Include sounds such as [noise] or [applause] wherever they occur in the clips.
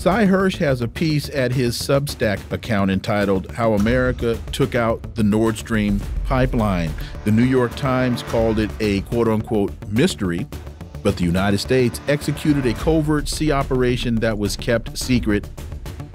Sy Hersh has a piece at his Substack account entitled How America Took Out the Nord Stream Pipeline. The New York Times called it a quote unquote mystery, but the United States executed a covert sea operation that was kept secret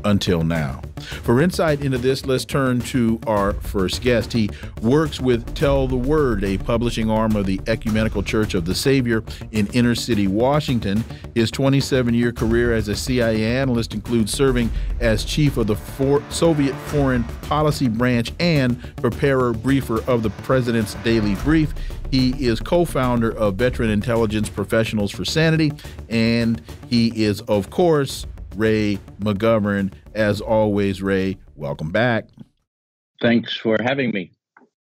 until now. For insight into this, let's turn to our first guest. He works with Tell the Word, a publishing arm of the Ecumenical Church of the Savior in inner city Washington. His 27 year career as a CIA analyst includes serving as chief of the for Soviet Foreign Policy Branch and preparer briefer of the President's Daily Brief. He is co founder of Veteran Intelligence Professionals for Sanity, and he is, of course, Ray McGovern. As always, Ray, welcome back. Thanks for having me.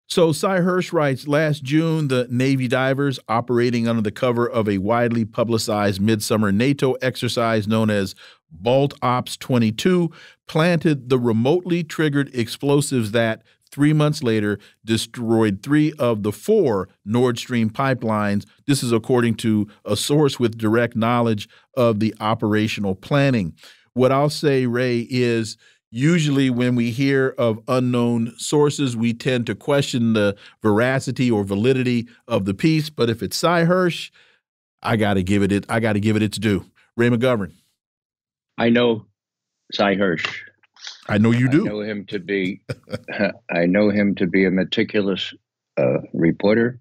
So, Sy Hersh writes Last June, the Navy divers operating under the cover of a widely publicized midsummer NATO exercise known as Bolt Ops 22 planted the remotely triggered explosives that, three months later, destroyed three of the four Nord Stream pipelines. This is according to a source with direct knowledge of the operational planning. What I'll say, Ray, is usually when we hear of unknown sources, we tend to question the veracity or validity of the piece. But if it's Sy Hersh, I got to give it, it I got to give it its due. Ray McGovern. I know Sy Hersh. I know you do. I know him to be. [laughs] I know him to be a meticulous uh, reporter,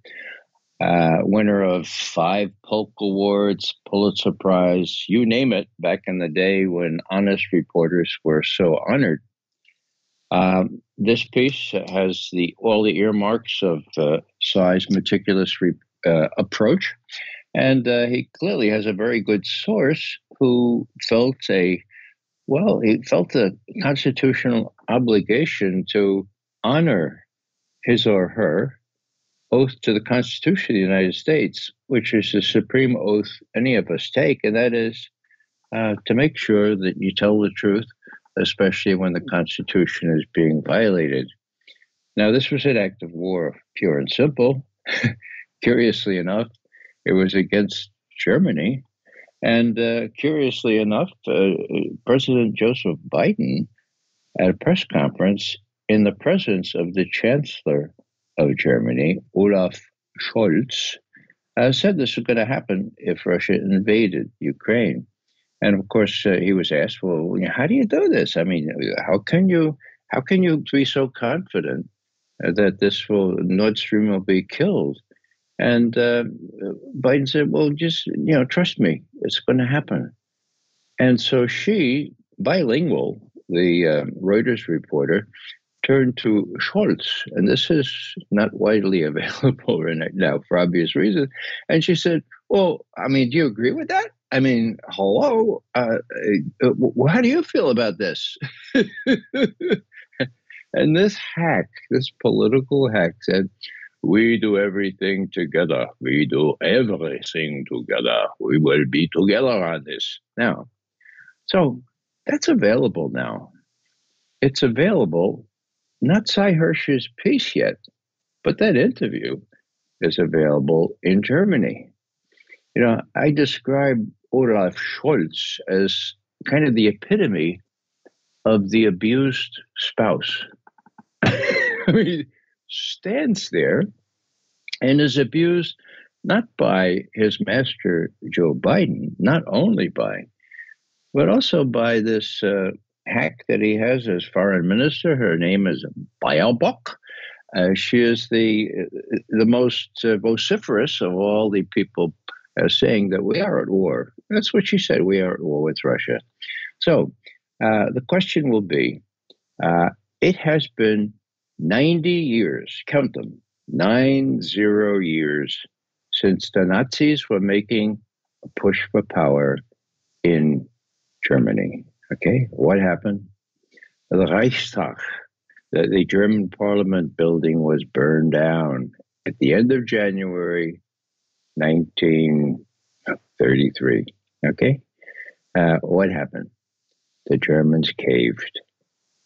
uh, winner of five Polk Awards, Pulitzer Prize, you name it. Back in the day when honest reporters were so honored. Um, this piece has the all the earmarks of uh, Sy's meticulous re- uh, approach, and uh, he clearly has a very good source who felt a well, he felt a constitutional obligation to honor his or her oath to the Constitution of the United States, which is the supreme oath any of us take, and that is uh, to make sure that you tell the truth, especially when the Constitution is being violated. Now, this was an act of war, pure and simple. [laughs] Curiously enough, it was against Germany, and uh, curiously enough, uh, President Joseph Biden, at a press conference in the presence of the Chancellor of Germany, Olaf Scholz, uh, said this was going to happen if Russia invaded Ukraine. And of course, uh, he was asked, "Well, how do you do this? I mean, how can you how can you be so confident that this will Nord Stream will be killed?" And uh, Biden said, well, just, you know, trust me, it's going to happen. And so she, bilingual, the uh, Reuters reporter, turned to Scholz, and this is not widely [laughs] available right now for obvious reasons. And she said, well, I mean, do you agree with that? I mean, hello, uh, uh, how do you feel about this? [laughs] and this hack, this political hack said, we do everything together. We do everything together. We will be together on this. Now, so that's available now. It's available, not Sy Hersh's piece yet, but that interview is available in Germany. You know, I describe Olaf Scholz as kind of the epitome of the abused spouse. [laughs] I mean, stands there and is abused not by his master, Joe Biden, not only by, but also by this uh, hack that he has as foreign minister. Her name is Baerbock. Uh, she is the the most uh, vociferous of all the people uh, saying that we are at war. That's what she said. We are at war with Russia. So uh, the question will be: uh, It has been 90 years, count them, nine zero years since the Nazis were making a push for power in Germany. Okay, what happened? The Reichstag, the, the German parliament building was burned down at the end of January 1933. Okay, uh, what happened? The Germans caved.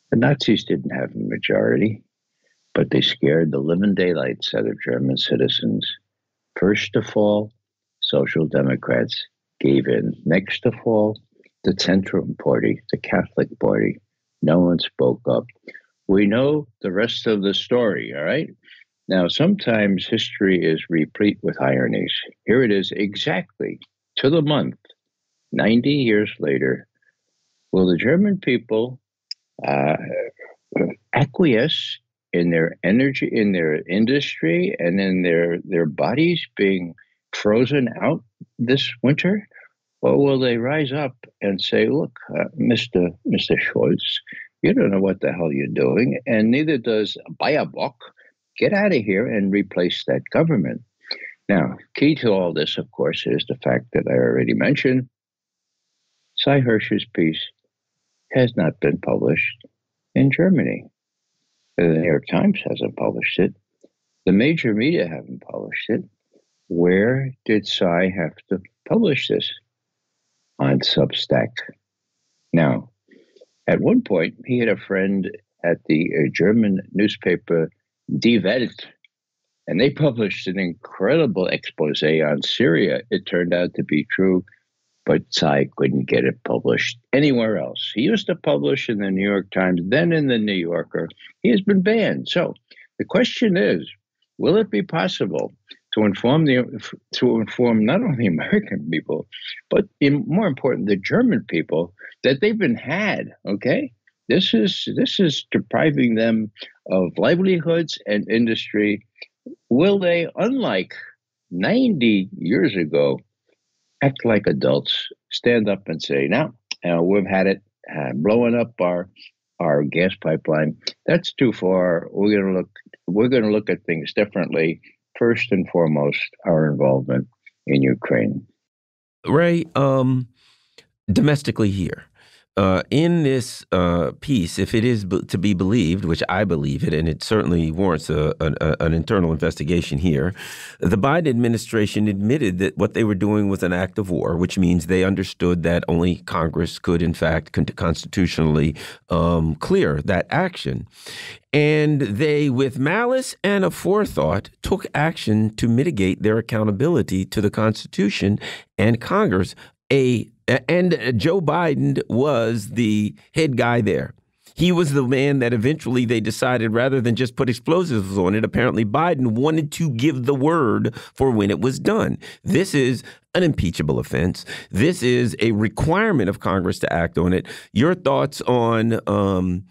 The Nazis didn't have a majority but they scared the living daylights out of German citizens. First to fall, Social Democrats gave in. Next to fall, the Centrum Party, the Catholic Party. No one spoke up. We know the rest of the story, all right? Now, sometimes history is replete with ironies. Here it is exactly to the month, 90 years later. Will the German people uh, acquiesce in their energy, in their industry, and in their, their bodies being frozen out this winter? Or will they rise up and say, look, uh, Mr. Mr. Scholz, you don't know what the hell you're doing, and neither does Baerbock. Get out of here and replace that government. Now, key to all this, of course, is the fact that I already mentioned Sy Hersh's piece has not been published in Germany. The New York Times hasn't published it. The major media haven't published it. Where did Sy have to publish this? On Substack. Now, at one point, he had a friend at the uh, German newspaper Die Welt, and they published an incredible expose on Syria. It turned out to be true, but Sy couldn't get it published anywhere else. He used to publish in the New York Times, then in the New Yorker. He has been banned. So the question is will it be possible to inform the to inform not only [laughs] American people, but in, more important, the German people that they've been had. Okay, this is this is depriving them of livelihoods and industry. Will they, unlike 90 years ago, act like adults, stand up and say, "Now, uh, we've had it, uh, blowing up our our gas pipeline. That's too far. We're going to look. We're going to look at things differently." first and foremost our involvement in Ukraine. Ray, um, domestically here, uh, in this uh, piece, if it is to be believed, which I believe it, and it certainly warrants a, a, an internal investigation here, the Biden administration admitted that what they were doing was an act of war, which means they understood that only Congress could, in fact, constitutionally um, clear that action. And they, with malice and a forethought, took action to mitigate their accountability to the Constitution and Congress. A and Joe Biden was the head guy there. He was the man that eventually they decided rather than just put explosives on it, apparently Biden wanted to give the word for when it was done. This is an impeachable offense. This is a requirement of Congress to act on it. Your thoughts on um,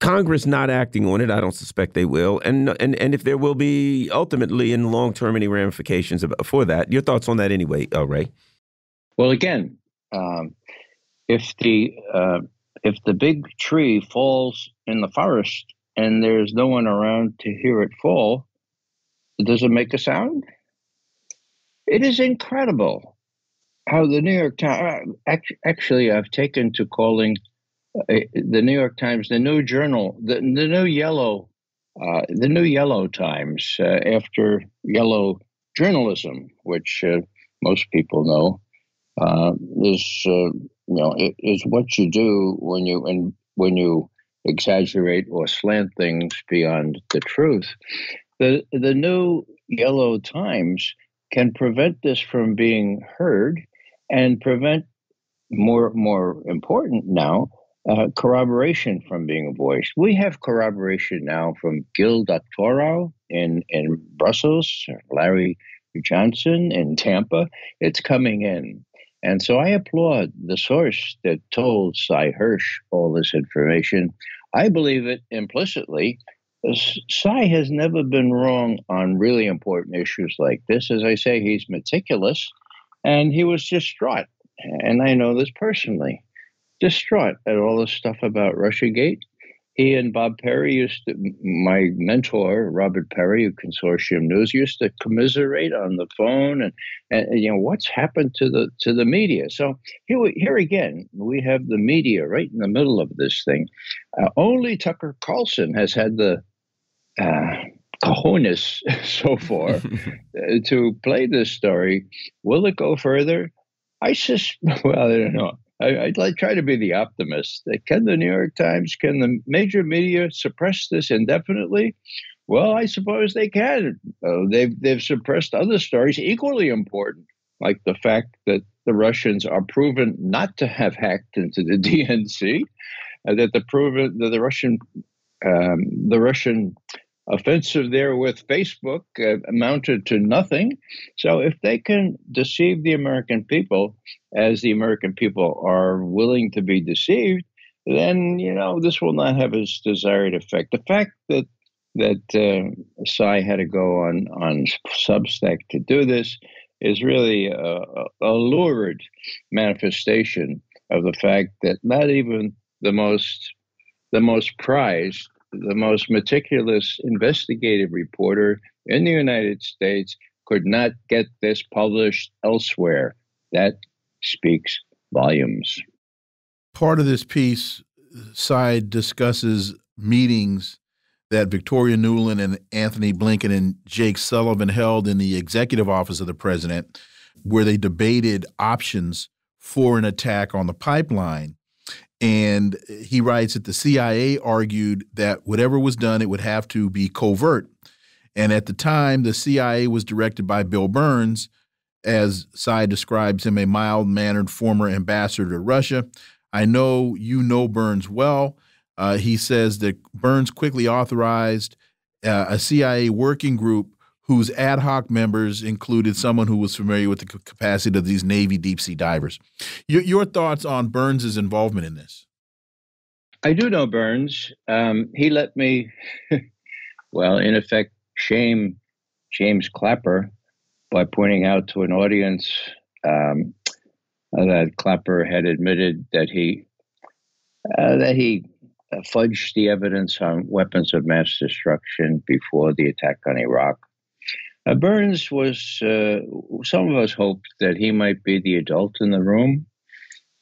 Congress not acting on it? I don't suspect they will, and and and if there will be ultimately in the long term any ramifications for that. Your thoughts on that anyway, uh, Ray? Well, again, um, if the uh, if the big tree falls in the forest and there's no one around to hear it fall, does it make a sound? It is incredible how the New York Times. Uh, actually, I've taken to calling uh, the New York Times the new journal, the, the new yellow, uh, the new Yellow Times uh, after yellow journalism, which uh, most people know uh, is uh, you know is what you do when you and when you exaggerate or slant things beyond the truth. The the new Yellow Times can prevent this from being heard and prevent more more important now uh, corroboration from being voiced. We have corroboration now from Gil Doctorow in in Brussels, Larry Johnson in Tampa. It's coming in. And so I applaud the source that told Sy Hersh all this information. I believe it implicitly. Sy has never been wrong on really important issues like this. As I say, he's meticulous and he was distraught. And I know this personally distraught at all this stuff about Russiagate he and Bob Parry used to, my mentor, Robert Parry of Consortium News, used to commiserate on the phone and, and you know, what's happened to the to the media. So here, we, here again, we have the media right in the middle of this thing. Uh, only Tucker Carlson has had the uh, cojones [laughs] so far [laughs] uh, to play this story. Will it go further? I just, [laughs] well, I don't know. I, I try to be the optimist. Can the New York Times, can the major media suppress this indefinitely? Well, I suppose they can. Uh, they've they've suppressed other stories equally important, like the fact that the Russians are proven not to have hacked into the [laughs] DNC, uh, that the proven that the Russian um, the Russian offensive there with Facebook uh, amounted to nothing. So if they can deceive the American people, as the American people are willing to be deceived, then you know this will not have its desired effect. The fact that that uh, Sy had to go on on Substack to do this is really a, a lurid manifestation of the fact that not even the most the most prized, the most meticulous investigative reporter in the United States could not get this published elsewhere. That speaks volumes. Part of this piece side discusses meetings that Victoria Nuland and Antony Blinken and Jake Sullivan held in the executive office of the president, where they debated options for an attack on the pipeline. And he writes that the CIA argued that whatever was done, it would have to be covert. And at the time, the CIA was directed by Bill Burns, as Sy describes him, a mild mannered former ambassador to Russia. I know you know Burns well. Uh, he says that Burns quickly authorized uh, a CIA working group whose ad hoc members included someone who was familiar with the capacity of these Navy deep sea divers. Your, your thoughts on Burns's involvement in this? I do know Burns. Um, he let me, [laughs] well, in effect, shame James Clapper by pointing out to an audience um, that Clapper had admitted that he uh, that he uh, fudged the evidence on weapons of mass destruction before the attack on Iraq. Uh, Burns was, uh, some of us hoped that he might be the adult in the room,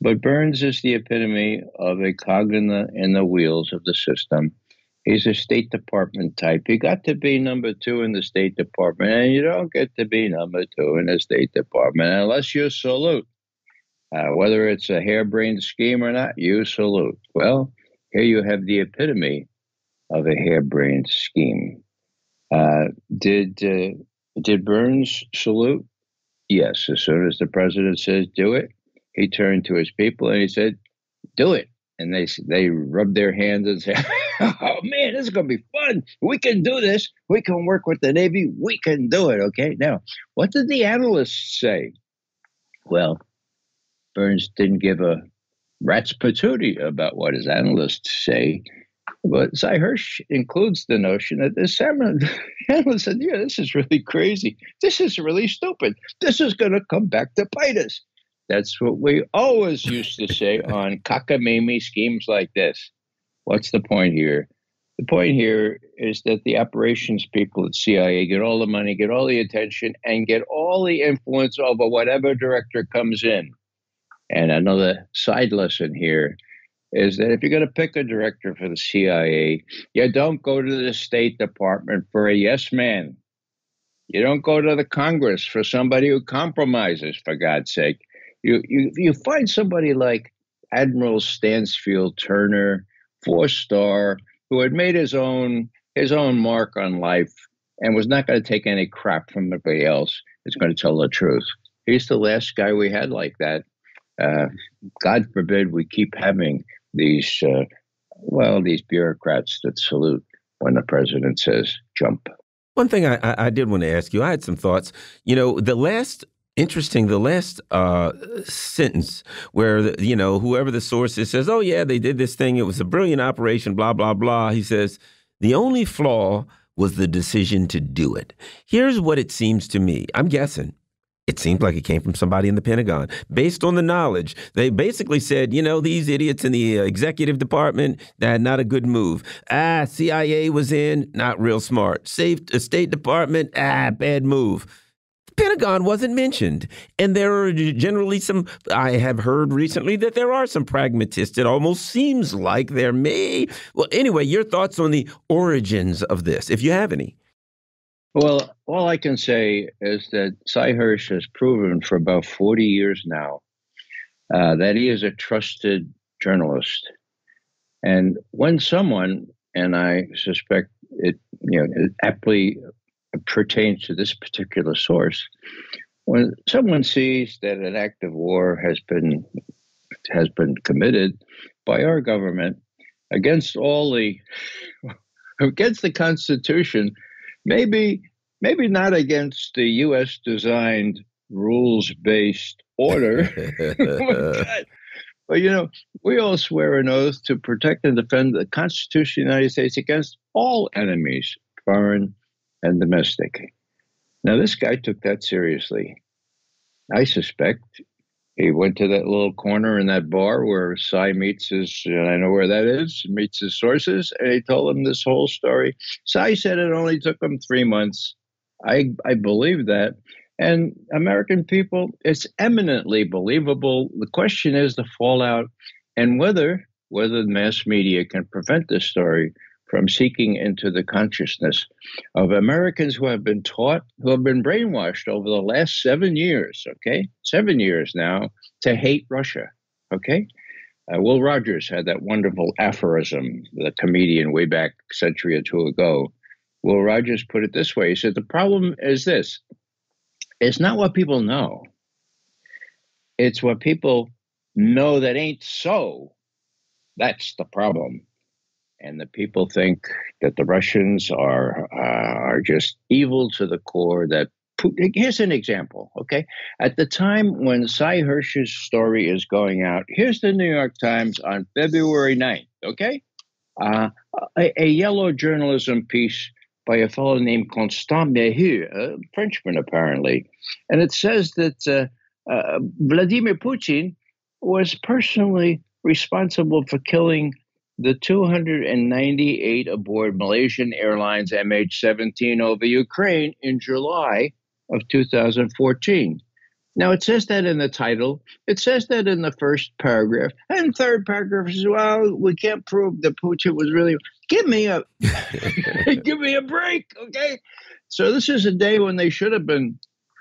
but Burns is the epitome of a cog in the, in the wheels of the system. He's a State Department type. He got to be number two in the State Department, and you don't get to be number two in the State Department unless you salute. Uh, whether it's a harebrained scheme or not, you salute. Well, here you have the epitome of a harebrained scheme. Uh, did uh, did Burns salute? Yes. As soon as the president says do it, he turned to his people and he said, "Do it." And they they rubbed their hands and said, [laughs] "Oh man, this is going to be fun. We can do this. We can work with the Navy. We can do it." Okay. Now, what did the analysts say? Well, Burns didn't give a rat's patootie about what his analysts say. But Sy Hersh includes the notion that this [laughs] analyst said, yeah, this is really crazy. This is really stupid. This is going to come back to bite us. That's what we always used to say [laughs] on cockamamie schemes like this. What's the point here? The point here is that the operations people at CIA get all the money, get all the attention, and get all the influence over whatever director comes in. And another side lesson here is that if you're going to pick a director for the CIA, you don't go to the State Department for a yes man. You don't go to the Congress for somebody who compromises, for God's sake. You, you, you find somebody like Admiral Stansfield Turner, four star, who had made his own his own mark on life and was not going to take any crap from anybody else. Is going to tell the truth. He's the last guy we had like that uh, God forbid we keep having these, uh, well, these bureaucrats that salute when the president says jump. One thing I, I did want to ask you, I had some thoughts. You know, the last interesting the last uh, sentence where the, you know whoever the source is says oh yeah they did this thing. It was a brilliant operation blah blah blah. He says the only flaw was the decision to do it. Here's what it seems to me. I'm guessing it seemed like it came from somebody in the Pentagon. Based on the knowledge, they basically said, you know, these idiots in the uh, executive department, that not a good move. Ah, CIA was in, not real smart. Safe uh, State Department, ah, bad move. The Pentagon wasn't mentioned. And there are generally some, I have heard recently that there are some pragmatists. It almost seems like there may. Well, anyway, your thoughts on the origins of this, if you have any. Well, all I can say is that Sy Hersh has proven for about 40 years now uh, that he is a trusted journalist. And when someone, and I suspect it, you know, it aptly pertains to this particular source, when someone sees that an act of war has been has been committed by our government against all the [laughs] against the Constitution, maybe maybe not against the U.S. designed rules based order. [laughs] [laughs] but you know, we all swear an oath to protect and defend the Constitution of the United States against all enemies, foreign and domestic. Now, this guy took that seriously. I suspect he went to that little corner in that bar where Sy meets his, and I know where that is, meets his sources, and he told him this whole story. Sy said it only took him three months. I, I believe that. And American people, it's eminently believable. The question is the fallout and whether whether the mass media can prevent this story from seeking into the consciousness of Americans who have been taught, who have been brainwashed over the last seven years, okay? Seven years now to hate Russia, okay? Uh, Will Rogers had that wonderful aphorism, the comedian way back a century or two ago. Will Rogers put it this way He said, The problem is this it's not what people know, it's what people know that ain't so. That's the problem and the people think that the Russians are uh, are just evil to the core. That Putin, here's an example. Okay, at the time when Sy Hersh's story is going out, here's the New York Times on February 9th. Okay, uh, a, a, yellow journalism piece by a fellow named Constant a Frenchman apparently, and it says that uh, uh Vladimir Putin was personally responsible for killing the 298 aboard Malaysian Airlines MH17 over Ukraine in July of 2014. Now, it says that in the title, it says that in the first paragraph, and third paragraph as well, we can't prove that Putin was really. Give me a, [laughs] give me a break, okay? So this is a day when they should have been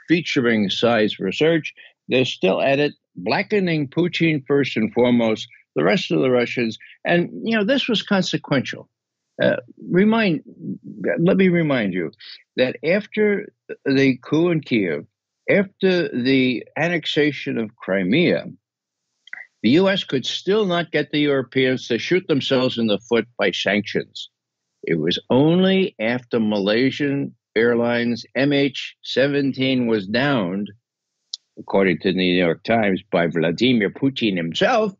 featuring Sy's research. They're still at it, blackening Putin first and foremost, the rest of the Russians. And, you know, this was consequential. Uh, remind, let me remind you that after the coup in Kiev, after the annexation of Crimea, the US could still not get the Europeans to shoot themselves in the foot by sanctions. It was only after Malaysian Airlines MH 17 was downed, according to the New York Times, by Vladimir Putin himself,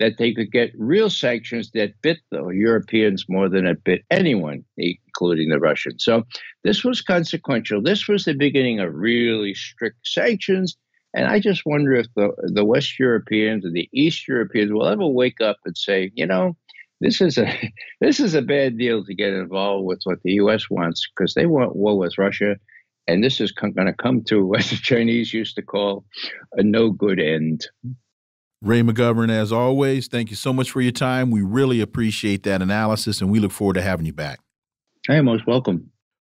that they could get real sanctions that bit the Europeans more than it bit anyone, including the Russians. So this was consequential. This was the beginning of really strict sanctions. And I just wonder if the, the West Europeans and the East Europeans will ever wake up and say, you know, this is a [laughs] this is a bad deal to get involved with what the U.S. wants because they want war with Russia, and this is going to come to what the Chinese used to call a no good end. Ray McGovern, as always, thank you so much for your time. We really appreciate that analysis and we look forward to having you back. Hey, most welcome.